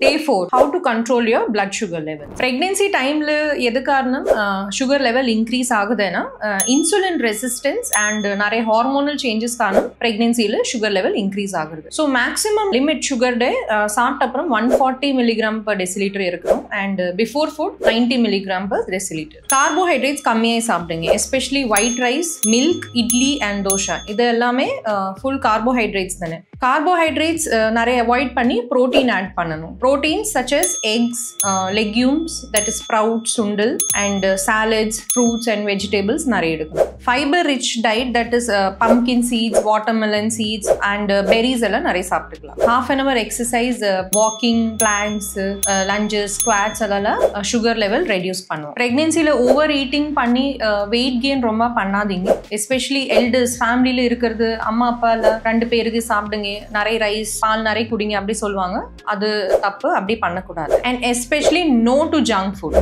Day four how to control your blood sugar level pregnancy டைமில் எது காரணம் sugar level increase ஆகுதுன்னா insulin resistance and நிறைய hormonal changes காரணம் ப்ரெக்னென்சியில் சுகர் லெவல் இன்க்ரீஸ் ஆகுது so maximum limit sugar day சாப்பிட்ட அப்புறம் one forty milligram per decilitre இருக்கணும் and before food ninety milligram per decilitre carbohydrates கம்மியாக சாப்பிடுங்க especially white rice milk idli and dosa இது எல்லாமே ஃபுல் கார்போஹைட்ரேட்ஸ் தானே கார்போஹைட்ரேட்ஸ் நிறைய அவாய்ட் பண்ணி ப்ரோட்டீன் ஆட் பண்ணணும். Proteins such eggs legumes that is that sundal and sundal, fruits and uh, salads, நிறைய எடுக்கணும். Fibre rich diet that is pumpkin seeds watermelon seeds and berries எல்லாம் நிறைய சாப்பிட்டுக்கலாம். Half an hour exercise walking planks lunges squats அதெல்லாம் sugar level reduce பண்ணுவோம் ப்ரெக்னென்சியில் over eating பண்ணி uh, weight gain ரொம்ப பண்ணாதீங்க. எஸ்பெஷலி எல்டர்ஸ் ஃபேமிலியில் இருக்கிறது அம்மா அப்பா இல்லை ரெண்டு பேருக்கு சாப்பிடுங்க நிறைய ரைஸ் பால் நிறைய குடிங்க அப்படி சொல்லுவாங்க. அது தப்பு அப்படி பண்ணக்கூடாது. And especially no to junk food